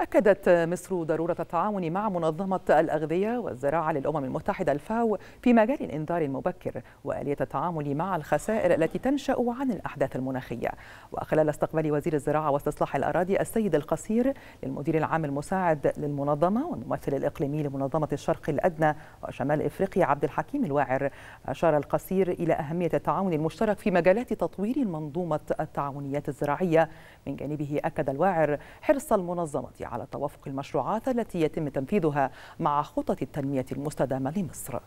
أكدت مصر ضرورة التعاون مع منظمة الأغذية والزراعة للأمم المتحدة الفاو في مجال الإنذار المبكر وآلية التعامل مع الخسائر التي تنشأ عن الأحداث المناخية. وخلال استقبال وزير الزراعة واستصلاح الأراضي السيد القصير للمدير العام المساعد للمنظمة والممثل الإقليمي لمنظمة الشرق الأدنى وشمال إفريقيا عبد الحكيم الواعر أشار القصير إلى أهمية التعاون المشترك في مجالات تطوير المنظومة التعاونيات الزراعية. من جانبه أكد الواعر حرص المنظمة على توافق المشروعات التي يتم تنفيذها مع خطط التنمية المستدامة لمصر.